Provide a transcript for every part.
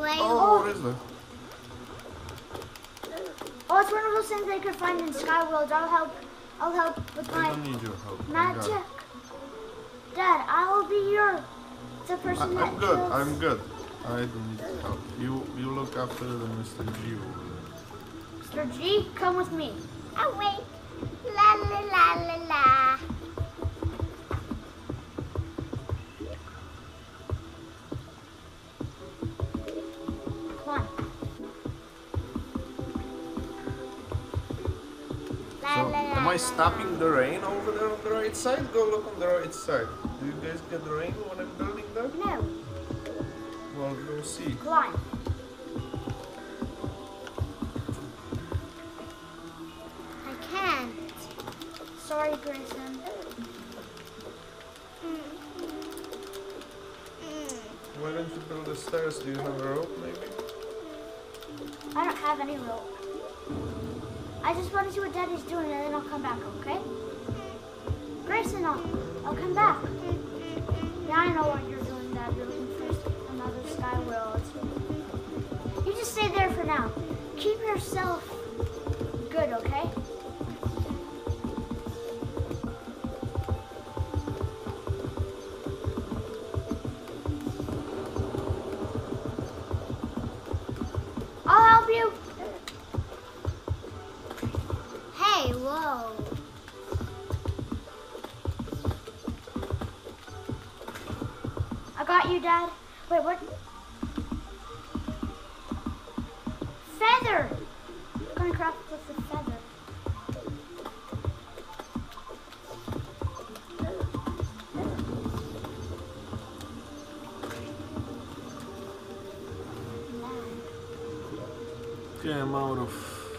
away. Oh, oh, what is that? Oh, it's one of those things they could find in Skyworld. I'll help. I'll help with I my don't need your help. Magic. it. Dad, I will be your the person I, that I'm good. kills- I'm good. I don't need help. You you look after the Mr. G over there. Mr. G, come with me. Oh wait. La la la la la. Stopping the rain over there on the right side? Go look on the right side. Do you guys get the rain when I'm building that? No, Well, go see. climb. I can't. Sorry, Grayson. Why don't you build the stairs? Do you have a rope, maybe? I don't have any rope. I just want to see what Daddy's doing, and then I'll come back. Okay? Grayson, I'll, I'll come back. Yeah, I know what you're doing, Dad. You're looking for another sky world. You just stay there for now. Keep yourself good, okay? What? Feather. I'm gonna craft with the feather. Okay, I'm out of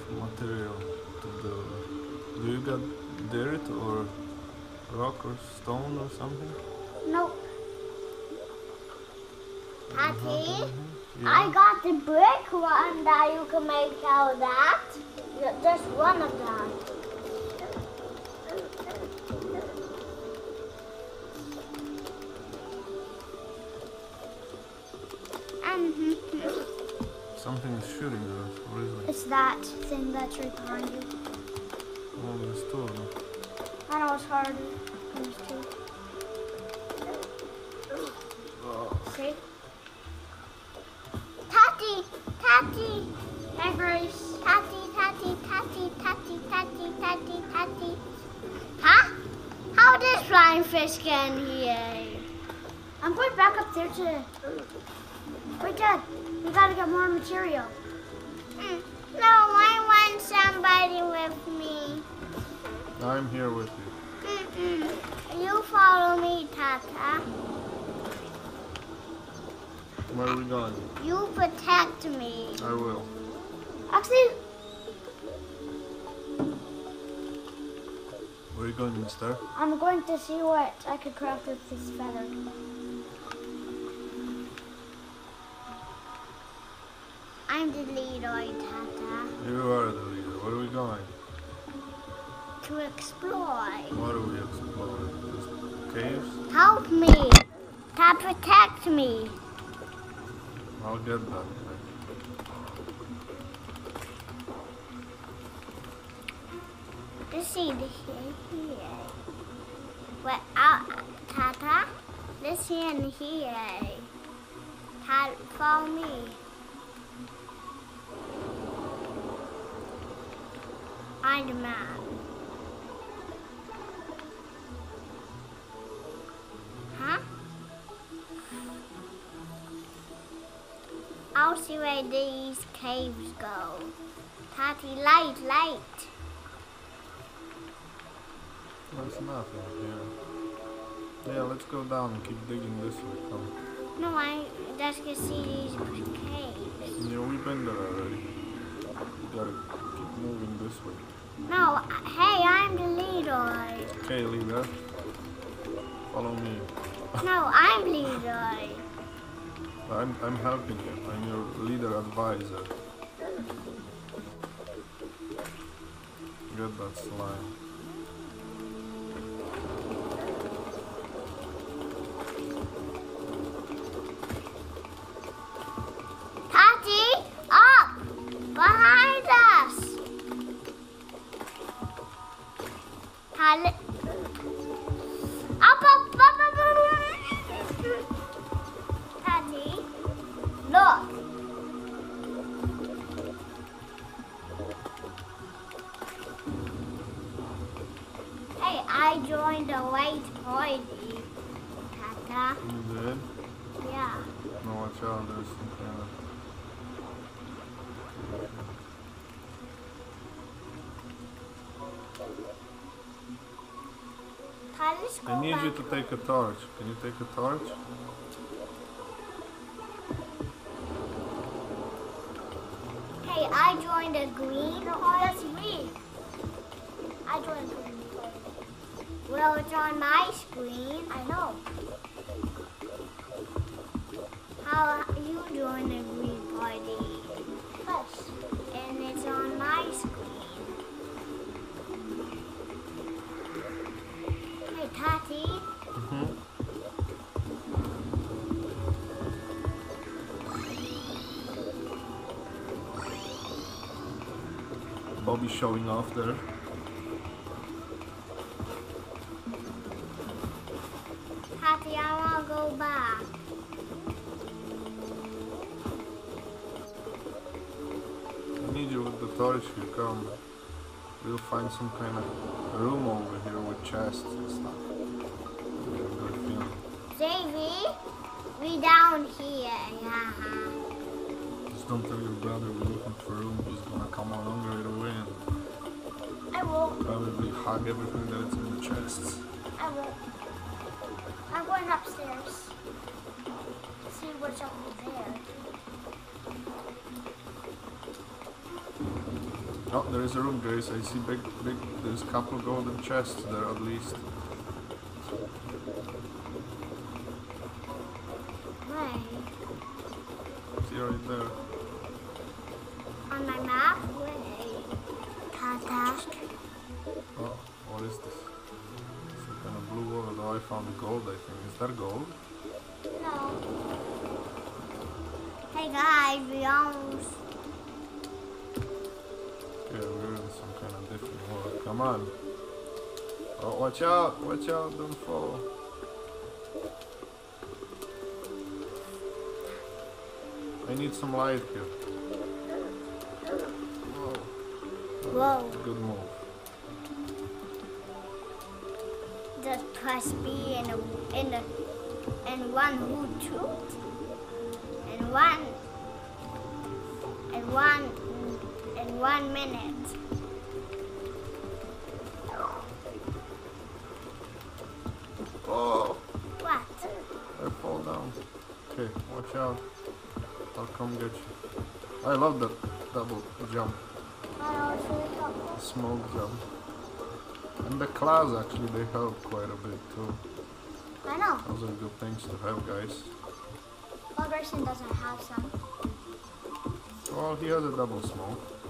material to build. Do you got dirt or rock or stone or something? Nope. Tati, Yeah. I got the brick one that you can make out of that. Just one of them. Um, Something is shooting us. What is it? It's that thing that's right behind you. Oh, there's two of them. I know it's hard. There's two. See? Hey, Grace. Tati, Tati, Tati, Tati, Tati, Tati, Tati. Huh? How did flying fish get in here? I'm going back up there to. Wait, Dad. We gotta get more material. Mm. No, I want somebody with me. I'm here with you. Mm-mm. You follow me, Tata. Where are we going? You protect me. I will. Actually, Where are you going, mister? I'm going to see what I could craft with this feather. I'm the leader, Tata. You are the leader. Where are we going? To explore. What are we exploring? Just caves? Help me. To protect me. I'll get that. This seed here, here. Well, out, Tata. This here. Tata, follow me. I'm the man. Huh? I'll see where these caves go. Tati, light, light. There's nothing here. Yeah, let's go down and keep digging this way. Come. No, I just can see these caves. Yeah, we've been there already. We gotta keep moving this way. No, hey, I'm the leader. Okay, leader. Follow me. No, I'm leader. I'm, I'm helping you. I'm your leader advisor. Get that slime. Tally. Up, up, up, up, up. Tally. Look. Hey, I joined the white party. Tata. You did? Yeah. No, watch out. There's some kind of. Tally's go I need you to take a torch. Can you take a torch? Hey, I joined a green Oh, that's me. I joined a green party. Well, it's on my screen. I know. How you join the green party? First. And it's on my screen. Hey, Tati. Mm-hmm. Bobby showing off there. Tati, I want to go back. I need you with the torch you come. We'll find some kind of room over here with chests and stuff. Davy, we down here. Yeah. Just don't tell your brother we're looking for room. He's gonna come along right away and I will. probably hug everything that's in the chests. I will. I'm going upstairs. See what's up there. Oh, there is a room, guys. I see big, big. There's a couple golden chests there at least. Oh, what is this? Some kind of blue water. Oh, I found gold. I think. Is that gold? No. Hey guys, we almost. Yeah, we're in some kind of different world. Come on. Oh, watch out! Watch out! Don't fall. I need some light here. Whoa. Good move. Just press B in a, in a, and one who toot. And one. And one. In one minute. Oh! What? I fall down. Okay, watch out. I'll come get you. I love that double jump, smoke jump. And the clouds actually they help quite a bit too. I know. Those are good things to have, guys. Well, Grayson doesn't have some. Well, he has a double smoke.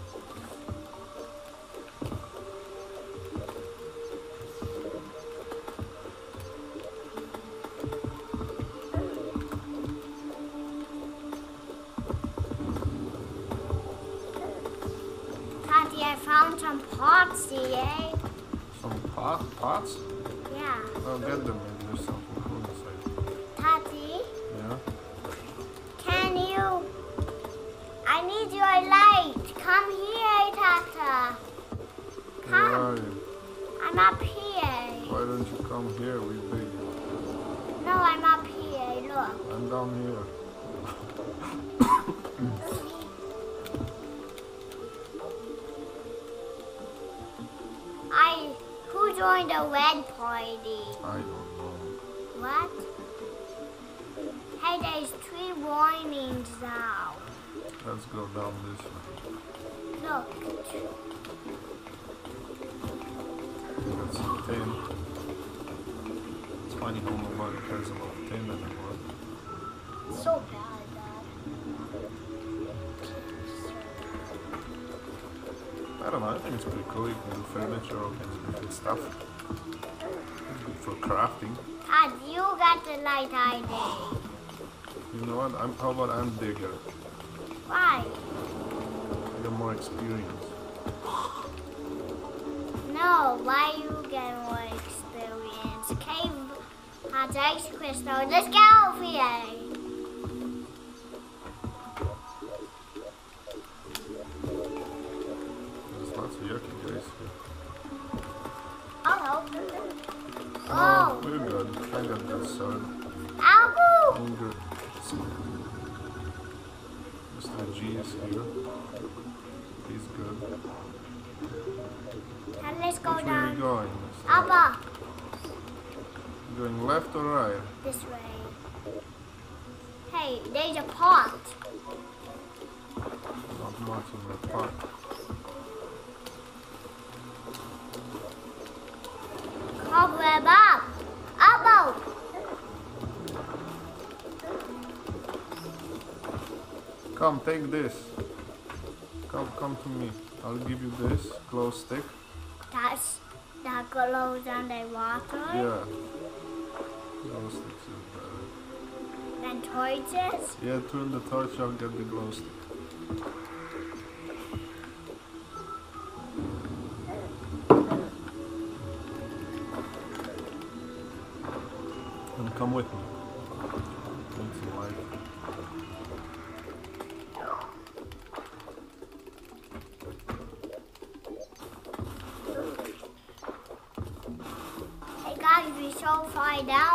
Found some pots here. Some pot, pots? Yeah. I'll get them. Maybe there's something cool inside. Tati, Yeah? can you? I need your light. Come here, Tata. Where Come. are you? I'm up here. Why don't you come here? We big. No, I'm up here. Look. I'm down here. joined the red party? I don't know. What? Hey, there's three warnings now. Let's go down this way. Look. That's 10. It's funny how nobody cares about 10 anymore. It's so bad, Dad. I don't know, I think it's pretty cool. You can do furniture, all kinds of different stuff for crafting. And you got the light idea. You know what? I'm, how about I'm bigger? Why? I got more experience. No, why you get more experience? Cave has ice crystal. Let's get out here. Yucky guys here. Good. I got this sword. ow! I'm good. Mr. G is here. He's good. And let's go Which way are you down. going. Abba, Going left or right? this way. Hey, there's a pot. Not much in the park. Cobweb up. Come, take this. Come, come to me. I'll give you this glow stick. that's that glows underwater. Yeah. Glow sticks is better. And torches. Yeah, turn the torch. I'll get the glow stick. And come with me. Need some Hey guys,